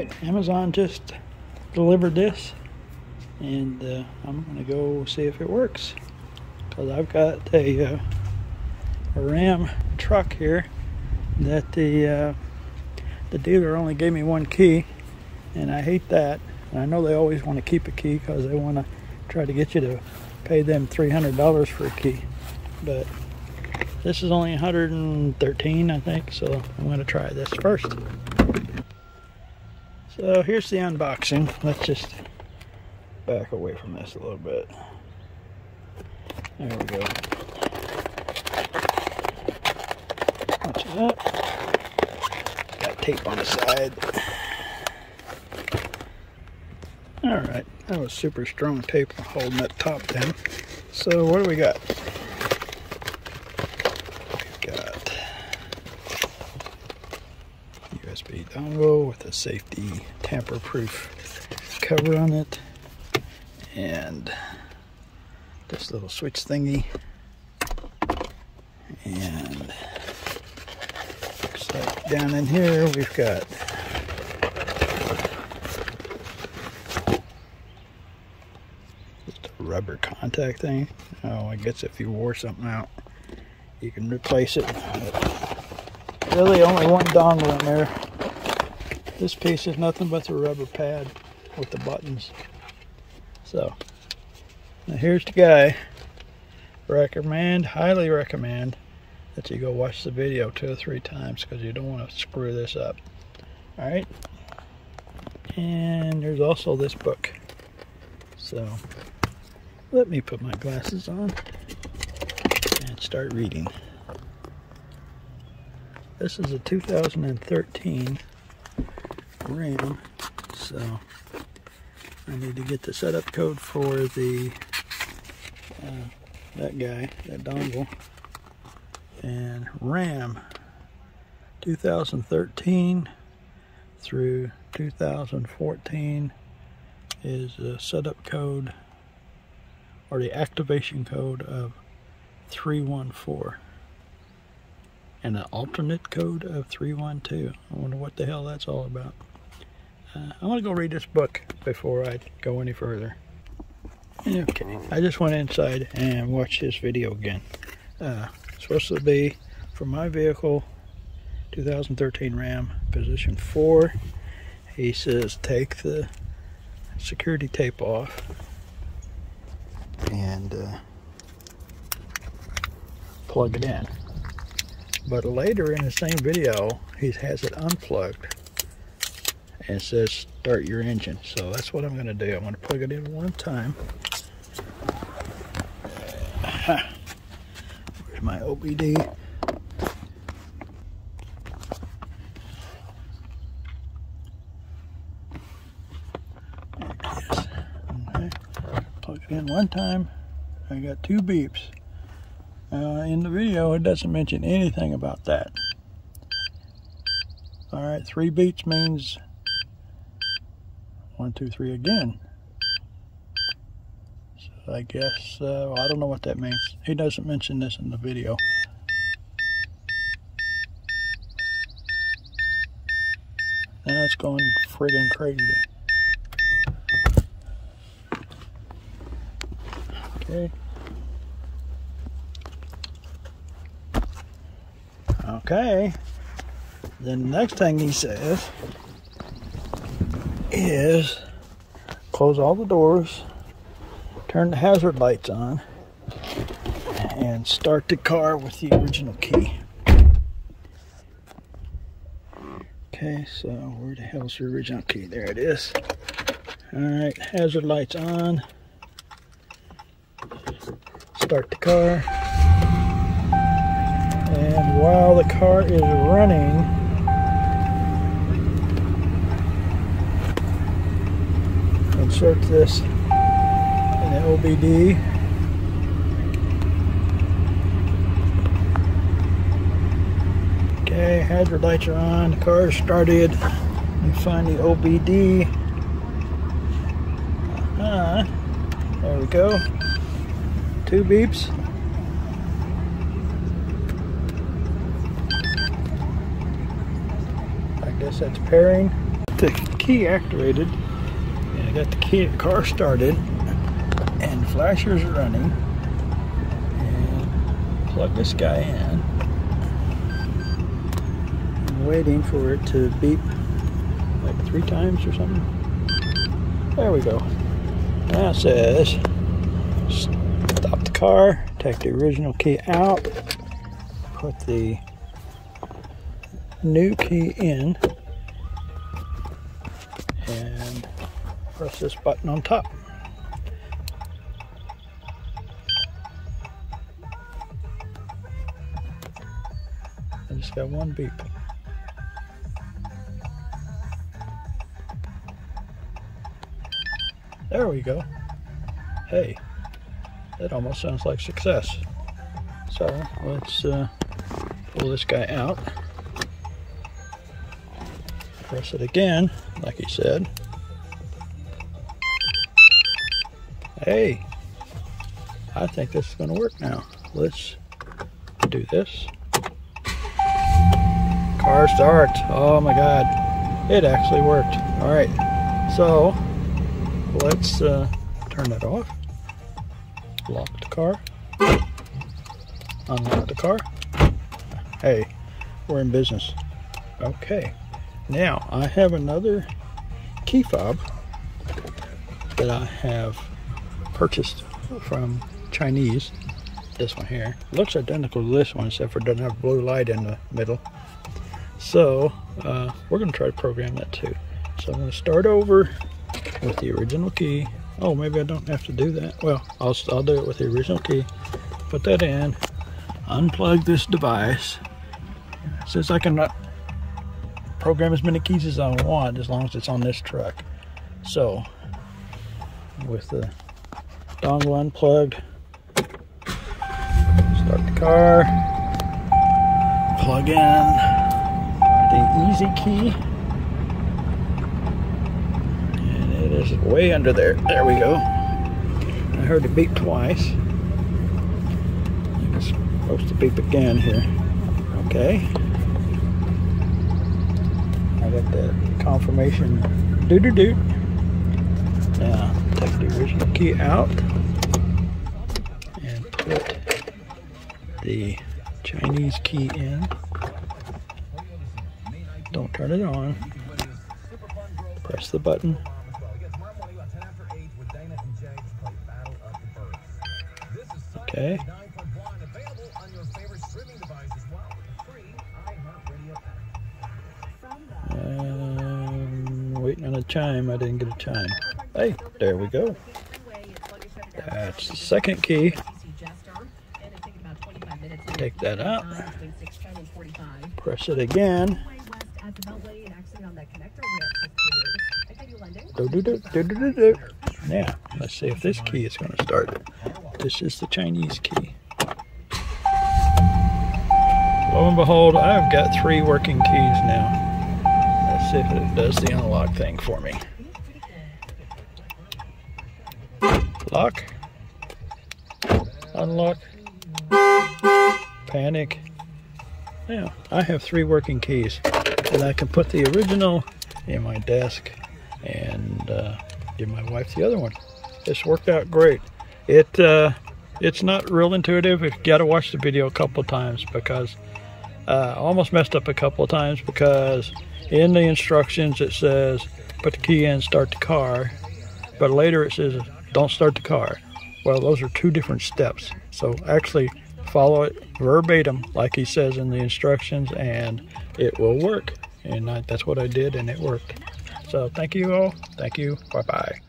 right, Amazon just delivered this and uh, I'm gonna go see if it works because I've got a, uh, a Ram truck here that the uh, the dealer only gave me one key and I hate that. And I know they always want to keep a key because they want to try to get you to pay them $300 for a key but this is only 113 I think so I'm going to try this first so here's the unboxing. Let's just back away from this a little bit. There we go. Watch that. Got tape on the side. All right that was super strong tape holding that top down. So what do we got dongle with a safety tamper-proof cover on it. And this little switch thingy. And looks like down in here we've got just a rubber contact thing. Oh I guess if you wore something out you can replace it. Really only one dongle in there. This piece is nothing but the rubber pad with the buttons. So, now here's the guy. Recommend, highly recommend that you go watch the video two or three times because you don't want to screw this up. Alright? And there's also this book. So, let me put my glasses on and start reading. This is a 2013 Ram, so I need to get the setup code for the uh, that guy, that dongle, and RAM 2013 through 2014 is the setup code or the activation code of 314 and an alternate code of 312. I wonder what the hell that's all about. Uh, I'm to go read this book before I go any further. Okay, I just went inside and watched this video again. Uh, supposed to be for my vehicle, 2013 Ram, position 4. He says take the security tape off and uh, plug it in. But later in the same video, he has it unplugged and says start your engine. So that's what I'm going to do. I'm going to plug it in one time. Where's my OBD? Okay. Plug it in one time. I got two beeps. Uh, in the video, it doesn't mention anything about that. All right, three beats means one, two, three again. So I guess, uh, I don't know what that means. He doesn't mention this in the video. Now it's going friggin' crazy. Okay. Okay. Then the next thing he says is close all the doors, turn the hazard lights on, and start the car with the original key. Okay, so where the hell's your original key? There it is. Alright, hazard lights on. Start the car. And while the car is running, insert this in the OBD. Okay, hazard lights are on, the car is started. You find the OBD. Uh -huh. There we go. Two beeps. I guess that's pairing. the key activated I got the key car started and flashers running. And plug this guy in. I'm waiting for it to beep like three times or something. There we go. Now it says stop the car take the original key out put the new key in press this button on top. I just got one beep. There we go. Hey, that almost sounds like success. So let's uh, pull this guy out. Press it again, like he said. Hey, I think this is going to work now. Let's do this. Car start. Oh my God. It actually worked. All right. So let's uh, turn that off. Lock the car. Unlock the car. Hey, we're in business. Okay. Now, I have another key fob that I have purchased from Chinese. This one here. looks identical to this one, except for it doesn't have blue light in the middle. So, uh, we're going to try to program that too. So I'm going to start over with the original key. Oh, maybe I don't have to do that. Well, I'll, I'll do it with the original key. Put that in. Unplug this device. Since I can program as many keys as I want as long as it's on this truck. So, with the dongle unplugged, start the car, plug in the easy key, and it is way under there. There we go. I heard it beep twice. It's supposed to beep again here. Okay. I got the confirmation doo doo doo. Now take the original key out and put the Chinese key in. Don't turn it on. Press the button. Okay. Um, waiting on a chime. I didn't get a chime. Hey, there we go. That's the second key. Take that out. Press it again. Do, do, do, do, do, do. Now, let's see if this key is going to start. This is the Chinese key. Lo and behold, I've got three working keys now Let's see if it does the unlock thing for me. Lock. Unlock. Panic. Now, I have three working keys. And I can put the original in my desk and uh, give my wife the other one. This worked out great. It uh, It's not real intuitive. You've got to watch the video a couple times because uh, I almost messed up a couple of times because in the instructions it says put the key in, start the car, but later it says don't start the car. Well, those are two different steps. So actually follow it verbatim like he says in the instructions and it will work. And I, that's what I did and it worked. So thank you all. Thank you. Bye-bye.